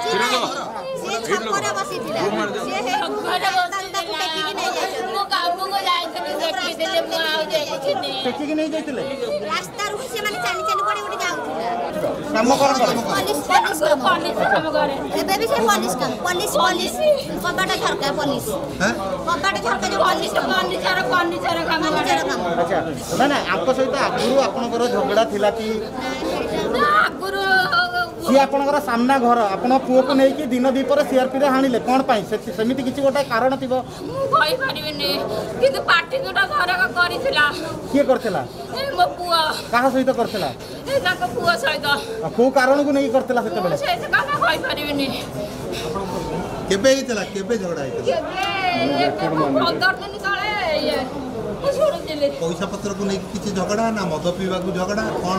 ରାସ୍ତାରୁ ସେମାନେ ଚାଲି ବି ସେ ପୋଲିସ କାମ ପୋଲିସ ପୋଲିସ କବାଟ ଝରକା ପୋଲିସ କବାଟ ଝରକା ଯୋଉ ପୋଲିସ ଆଗରୁ ଆପଣଙ୍କର ଝଗଡ଼ା ଥିଲା କି সি আপনার সামনা ঘর আপনার পুয়াকে নিয়ে দিন দ্বীপরে সিআরপি রে হাণিলে কোণ সেমি কিছু গোটাই কারণ থিব মু কই ঝগড়া পয়সা পত্রকু ঝগড়া না মদ পিবা ঝগড়া কোণ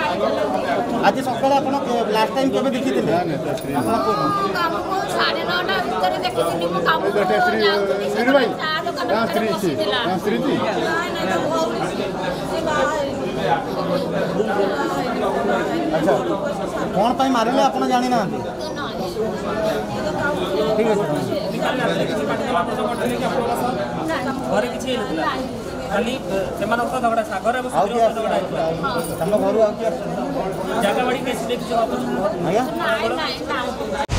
ଆଜି ସକାଳେ ଆପଣ ଲାଷ୍ଟ ଟାଇମ୍ କେବେ ଦେଖିଥିଲେ କାମକୁ ସାଢ଼େ ନଅଟା ଭିତରେ ଦେଖିଥିଲି ମୁଁ କାମକୁ ଯାଉଥିଲି ସେତେବେଳେ ଚା ଦୋକାନ ଭିତରେ ବସିଥିଲା ନାଇଁ ନାଇଁ ମୋ ଭଉଣୀ ସେ ବାହା ଆଚ୍ଛା କ'ଣ ପାଇଁ ମାରିଲେ ଆପଣ ଜାଣିନାହାନ୍ତି ଠିକ୍ ଅଛି ଖାଲି ସେମାନଙ୍କ ସହ ସାଗର ଏବଂ ସୁଧୀର ଝଗଡ଼ା ହେଇଥିଲା ଘରୁ ଆଉ ଜାଗାବାଡ଼ି କେସ୍ ଦେଖିଛ